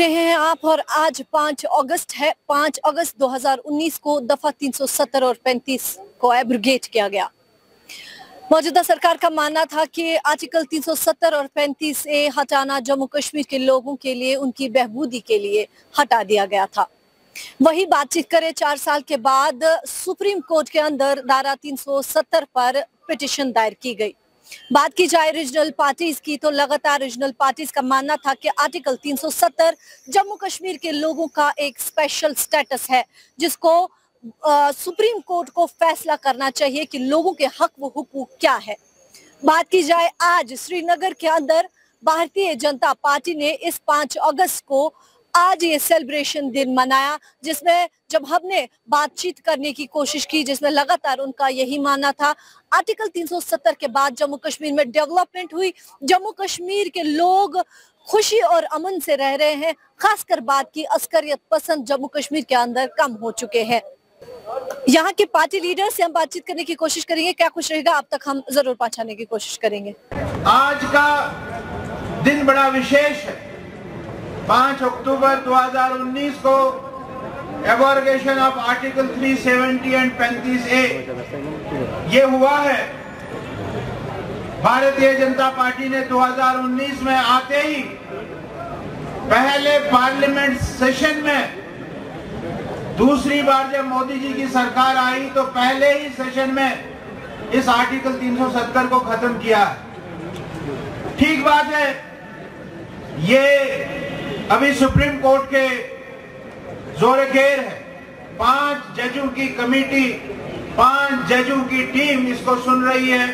रहे हैं आप और आज 5 अगस्त है। 5 अगस्त 2019 को दफ़ा 370 और 35 को एब्रोगेट किया गया। मौजूदा सरकार का मानना था कि आर्टिकल 370 और 35 ए हटाना जम्मू कश्मीर के लोगों के लिए, उनकी बहबूदी के लिए हटा दिया गया था। वही बातचीत करें चार साल के बाद सुप्रीम कोर्ट के अंदर धारा 370 पर पिटिशन दायर की गई। बात की जाए रीजनल पार्टीज़ की तो लगातार रीजनल पार्टीज़ का मानना था कि आर्टिकल 370 जम्मू कश्मीर के लोगों का एक स्पेशल स्टेटस है जिसको आ, सुप्रीम कोर्ट को फैसला करना चाहिए कि लोगों के हक व हुकूक क्या है। बात की जाए आज श्रीनगर के अंदर भारतीय जनता पार्टी ने इस 5 अगस्त को आज ये सेलिब्रेशन दिन मनाया, जिसमें जब हमने बातचीत करने की कोशिश की, जिसमें लगातार उनका यही मानना था। आर्टिकल 370 के बाद जम्मू कश्मीर में डेवलपमेंट हुई। जम्मू कश्मीर के लोग खुशी और अमन से रह रहे हैं, खासकर बात की अस्करियत पसंद जम्मू कश्मीर के अंदर कम हो चुके हैं। यहाँ के पार्टी लीडर से हम बातचीत करने की कोशिश करेंगे। क्या खुश रहेगा? अब तक हम ज़रूर पहुँचाने की कोशिश करेंगे। आज का दिन बड़ा विशेष है। 5 अक्टूबर 2019 को abrogation of article 370 and 35 A. ये हुआ है। भारतीय जनता पार्टी ने 2019 में आते ही पहले पार्लियामेंट सेशन में दूसरी बार जब मोदी जी की सरकार आई तो पहले ही सेशन में इस आर्टिकल 370 को खत्म किया। ठीक बात है। ये अभी सुप्रीम कोर्ट के ज़ोर घेर है। पाँच जजों की कमेटी, पाँच जजों की टीम इसको सुन रही है।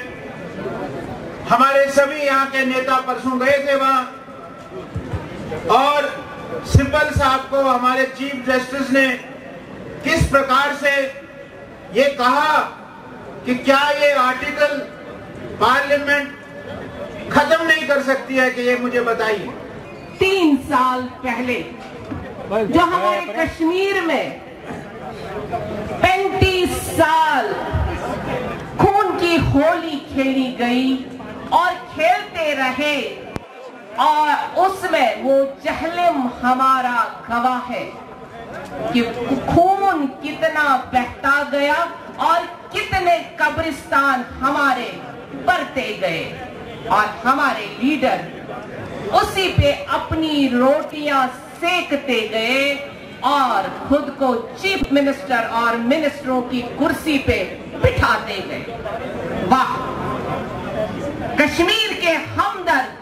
हमारे सभी यहाँ के नेता परसों गए थे वहाँ। और सिब्बल साहब को हमारे चीफ जस्टिस ने किस प्रकार से ये कहा कि क्या ये आर्टिकल पार्लियामेंट खत्म नहीं कर सकती है कि ये मुझे बताइए? तीन साल पहले, जो हमारे कश्मीर में पैंतीस साल खून की होली खेली गई और खेलते रहे, और उसमें वो जहलम हमारा गवाह है कि खून कितना बहता गया और कितने कब्रिस्तान हमारे बढ़ते गए और हमारे लीडर उसी पे अपनी रोटियाँ सेकते गए और खुद को चीफ मिनिस्टर और मिनिस्टरों की कुर्सी पे बिठाते गए। वाह! कश्मीर के हमदर्द,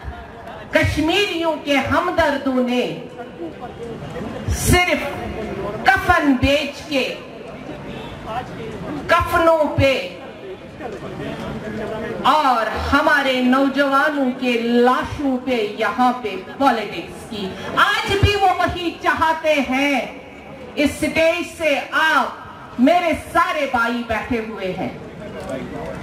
कश्मीरियों के हमदर्दों ने सिर्फ़ कफन बेच के कफनों पे और हमारे नौजवानों के लाशों पे यहाँ पे पॉलिटिक्स की। आज भी वो वही चाहते हैं। इस स्टेज से आप मेरे सारे भाई बैठे हुए हैं।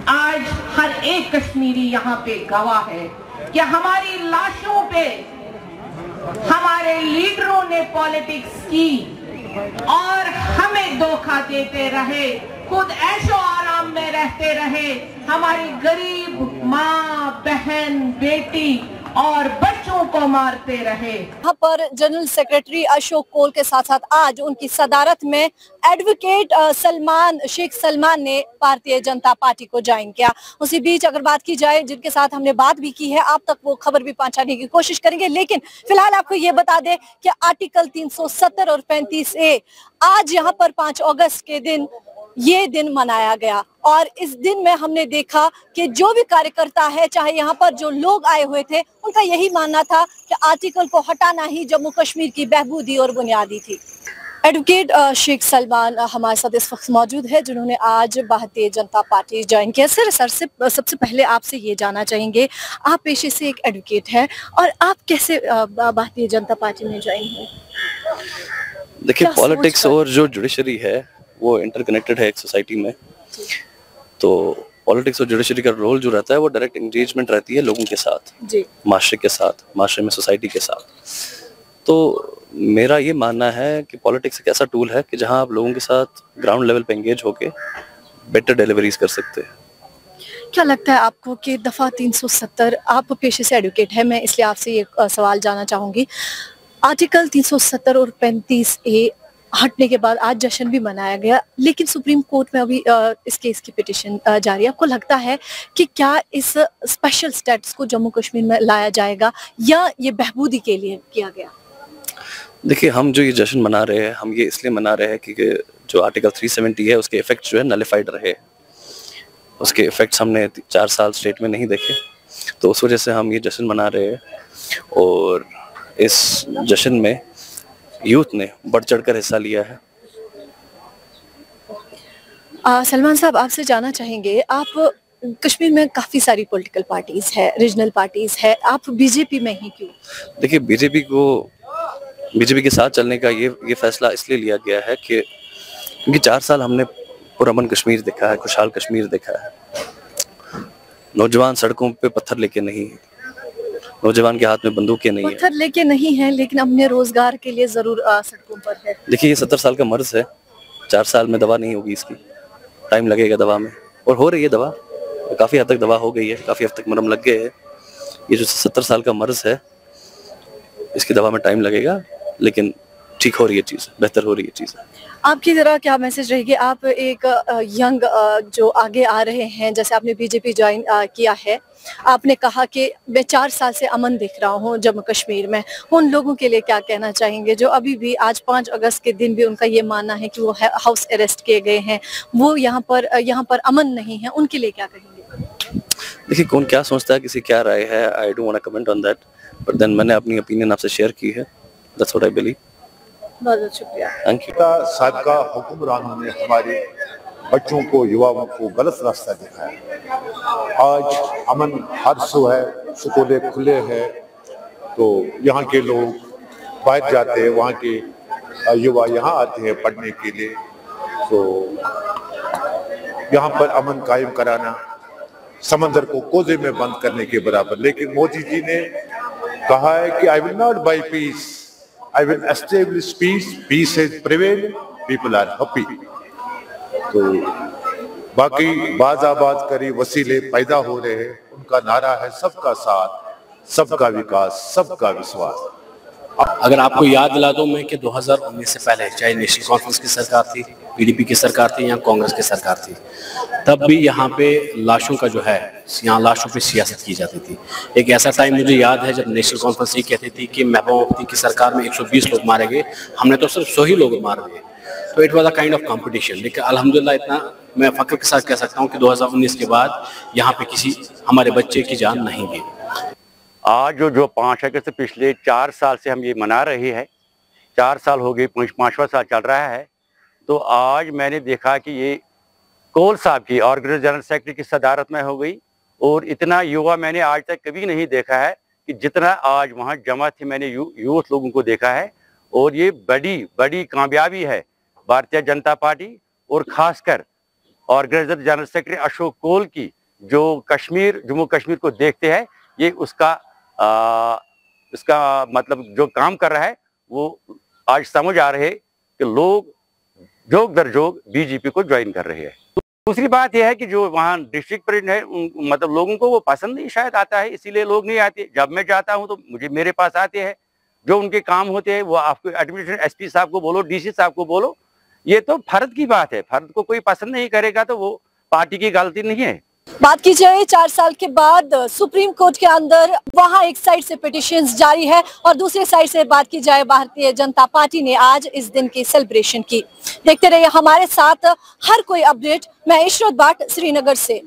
आज हर एक कश्मीरी यहाँ पे गवाह है कि हमारी लाशों पे हमारे लीडरों ने पॉलिटिक्स की और हमें धोखा देते रहे। खुद ऐशो आराम में रहते रहे। हमारी गरीब माँ, बहन, बेटी और बच्चों को मारते रहे। यहाँ पर जनरल सेक्रेटरी अशोक कोल के साथ साथ आज उनकी सदारत में एडवोकेट सलमान, शेख सलमान ने भारतीय जनता पार्टी को ज्वाइन किया। उसी बीच अगर बात की जाए, जिनके साथ हमने बात भी की है, आप तक वो खबर भी पहुँचाने की कोशिश करेंगे। लेकिन फ़िलहाल आपको ये बता दें कि आर्टिकल 370 और 35 ए आज यहाँ पर 5 अगस्त के दिन ये दिन मनाया गया। और इस दिन में हमने देखा कि जो भी कार्यकर्ता है चाहे यहाँ पर जो लोग आए हुए थे उनका यही मानना था कि आर्टिकल को हटाना ही जम्मू कश्मीर की बहबूदी और बुनियादी थी। एडवोकेट शेख सलमान हमारे साथ इस वक्त मौजूद है जिन्होंने आज भारतीय जनता पार्टी ज्वाइन किया। सर सर से सबसे पहले आपसे ये जानना चाहेंगे आप पेशे से एक एडवोकेट हैं और आप कैसे भारतीय जनता पार्टी में ज्वाइन हुए? देखिए पॉलिटिक्स और जो जुडिशरी है वो इंटरकनेक्टेड है एक सोसाइटी में। तो पॉलिटिक्स और जुडिशरी का रोल जो रहता है वो डायरेक्ट एंगेजमेंट रहती है लोगों के साथ माशरे के साथ माशरे में सोसाइटी के साथ। तो मेरा ये मानना है कि पॉलिटिक्स एक ऐसा टूल है कि जहाँ आप लोगों के साथ ग्राउंड लेवल पे एंगेज होके बेटर डिलीवरीज कर सकते हैं। क्या लगता है आपको कि दफ़ा 370 आप पेशे से एडवोकेट है? मैं इसलिए आपसे ये सवाल जानना चाहूँगी। आर्टिकल 370 और 35 ए हटने के बाद आज जश्न भी मनाया गया। लेकिन सुप्रीम कोर्ट में अभी इस केस की पिटिशन जारी है। आपको लगता है कि क्या इस स्पेशल स्टेटस को जम्मू कश्मीर में लाया जाएगा या ये बहबूदी के लिए किया गया? देखिए, हम जो ये जश्न मना रहे हैं, हम ये इसलिए मना रहे हैं कि जो आर्टिकल 370 है, उसके इफ़ेक्ट जो है नलिफाइड रहे। उसके इफेक्ट्स हमने चार साल स्टेट में नहीं देखे। तो उस वजह से हम ये जश्न मना रहे हैं और इस जश्न में यूथ ने बढ़ चढ़कर हिस्सा लिया है। सलमान साहब आपसे जाना चाहेंगे आप कश्मीर में काफ़ी सारी पॉलिटिकल पार्टीज़ है रीजनल पार्टीज़ है आप बीजेपी में ही क्यों? देखिए बीजेपी को बीजेपी के साथ चलने का ये ये फैसला इसलिए लिया गया है कि क्योंकि चार साल हमने पुरमन कश्मीर देखा है खुशहाल कश्मीर देखा है। नौजवान सड़कों पे पत्थर लेके नहीं नौजवान के हाथ में बंदूकें नहीं है। पत्थर लेके नहीं है लेकिन अपने रोज़गार के लिए ज़रूर सड़कों पर है। देखिए ये सत्तर साल का मर्ज है। चार साल में दवा नहीं होगी इसकी। टाइम लगेगा दवा में। और हो रही है दवा। काफ़ी हद तक दवा हो गई है काफ़ी हद तक मरम लग गए है। ये जो सत्तर साल का मर्ज है इसकी दवा में टाइम लगेगा लेकिन ठीक हो रही है चीज़ बेहतर हो रही है चीज़। आपकी तरह क्या मैसेज रहेगी? आप एक यंग जो आगे आ रहे हैं जैसे आपने बीजेपी ज्वाइन किया है आपने कहा कि मैं चार साल से अमन देख रहा हूँ जम्मू कश्मीर में। उन लोगों के लिए क्या कहना चाहेंगे? जो अभी भी आज पाँच अगस्त के दिन भी उनका ये मानना है कि वो हाउस अरेस्ट किए गए हैं। वो यहाँ पर यहाँ पर अमन नहीं है उनके लिए क्या कहेंगे? देखिए कौन क्या सोचता है किसी क्या राय है I don't want to comment on that but then मैंने अपनी ओपिनियन आपसे शेयर की है दैट्स व्हाट आई बिलीव बहुत बहुत शुक्रिया। थैंक यू सबका हुक्मरानों ने हमारे बच्चों को युवाओं को गलत रास्ता दिखाया। आज अमन हर सो है स्कूलें खुले हैं तो यहाँ के लोग बाहर जाते हैं वहाँ के युवा यहाँ आते हैं पढ़ने के लिए। तो यहाँ पर अमन कायम कराना समंदर को कोजे में बंद करने के बराबर। लेकिन मोदी जी ने कहा है कि I will not buy peace I will establish peace peace is prevail people are happy तो बाकी बाजाबाद करी वसीले पैदा हो रहे हैं। उनका नारा है सबका साथ, सबका विकास, सबका विश्वास। अगर आपको याद दिला दो मैं कि 2019 से पहले चाहे नेशनल कॉन्फ्रेंस की सरकार थी पीडीपी की सरकार थी या कांग्रेस की सरकार थी, तब भी यहाँ पे लाशों का जो है यहाँ लाशों पे सियासत की जाती थी। एक ऐसा टाइम मुझे याद है जब नेशनल कॉन्फ्रेंस ये कहती थी कि महबूबा मुफ्ती की सरकार में 120 लोग मारे गए, हमने तो सिर्फ़ सौ ही लोग मार दिए। तो it was a kind of competition लेकिन अलहमदिल्ला इतना, मैं फ़ख्र के साथ कह सकता हूँ कि 2019 के बाद यहाँ पे किसी, हमारे बच्चे की जान नहीं गई। आज जो जो पाँच अगस्त पिछले चार साल से हम ये मना रहे हैं चार साल हो गए पाँचवा साल चल रहा है तो आज मैंने देखा कि ये कोल साहब की ऑर्गेनाइज जनरल सेक्रेटरी की सदारत में हो गई और इतना युवा मैंने आज तक कभी नहीं देखा है कि जितना आज वहाँ जमा थे मैंने यू, यूथ लोगों को देखा है और ये बड़ी बड़ी कामयाबी है भारतीय जनता पार्टी और ख़ासकर organiser general secretary Ashok Kaul की जो कश्मीर जम्मू कश्मीर को देखते हैं ये उसका इसका मतलब जो काम कर रहा है वो आज समझ आ रहे कि लोग जोग दर जोग बीजेपी को ज्वाइन कर रहे हैं। दूसरी बात यह है कि जो वहाँ डिस्ट्रिक्ट प्रेसिडेंट है उन, मतलब लोगों को वो पसंद नहीं शायद आता है इसीलिए लोग नहीं आते। जब मैं जाता हूँ तो मुझे मेरे पास आते हैं जो उनके काम होते हैं वो आपको एडमिनिस्ट्रेशन एसपी साहब को बोलो डीसी साहब को बोलो ये तो फर्द की बात है फर्द को कोई पसंद नहीं करेगा तो वो पार्टी की गलती नहीं है। बात की जाए, चार साल के बाद सुप्रीम कोर्ट के अंदर वहाँ एक साइड से पिटिशन जारी है और दूसरी साइड से बात की जाए, भारतीय जनता पार्टी ने आज इस दिन की सेलिब्रेशन की। देखते रहिए हमारे साथ, हर कोई अपडेट मैं इशरत बाट श्रीनगर से।